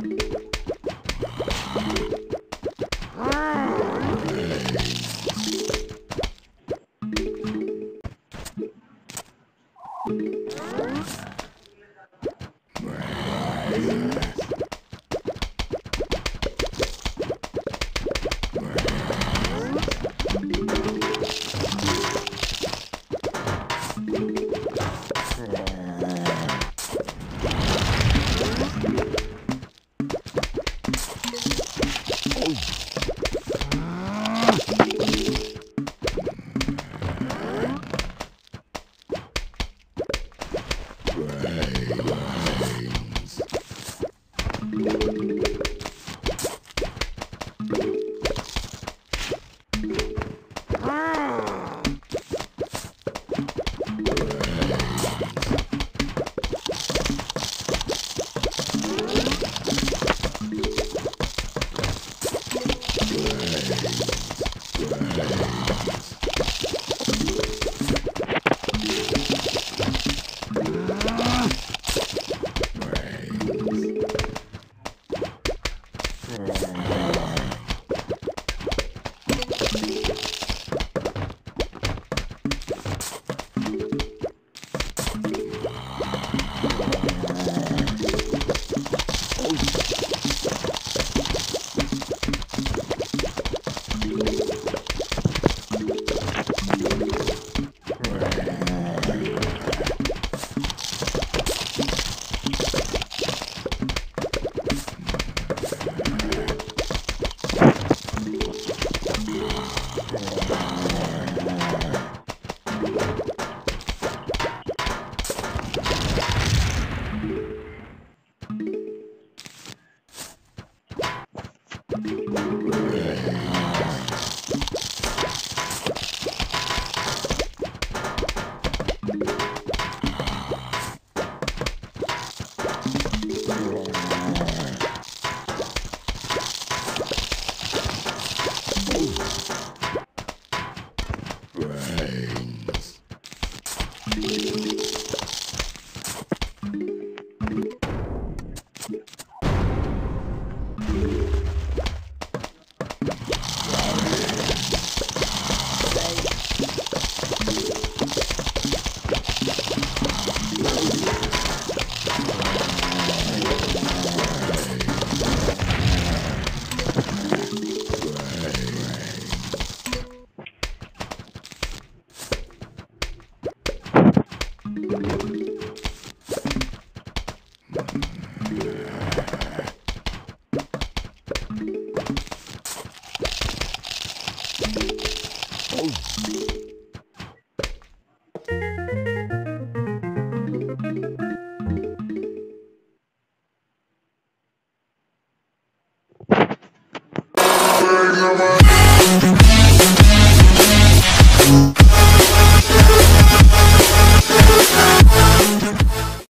Brains. Brains. Bang,